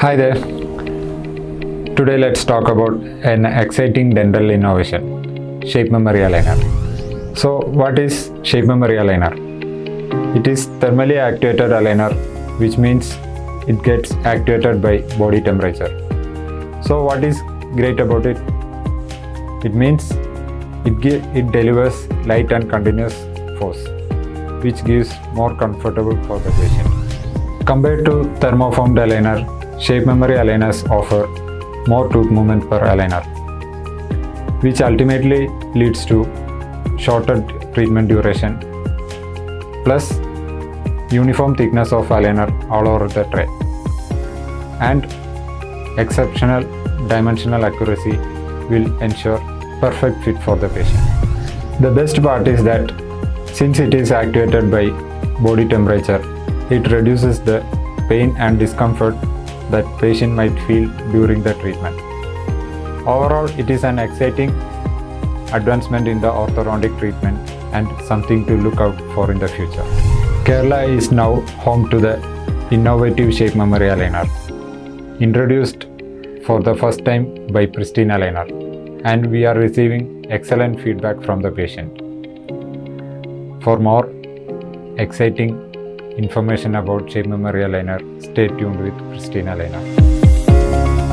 Hi there. Today let's talk about an exciting dental innovation, shape memory aligner. So what is shape memory aligner? It is thermally actuated aligner which means it gets actuated by body temperature. So what is great about it? It means it, it delivers light and continuous force which gives more comfortable for the patient. Compared to thermoformed aligner, shape memory aligners offer more tooth movement per aligner, which ultimately leads to shorter treatment duration plus uniform thickness of aligner all over the tray and exceptional dimensional accuracy will ensure perfect fit for the patient. The best part is that since it is actuated by body temperature, it reduces the pain and discomfort that patient might feel during the treatment. Overall, it is an exciting advancement in the orthodontic treatment and something to look out for in the future. Kerala is now home to the innovative shape memory aligner, introduced for the first time by Pristine Aligner, and we are receiving excellent feedback from the patient. For more exciting information about shape memory aligner, stay tuned with Pristine Aligner.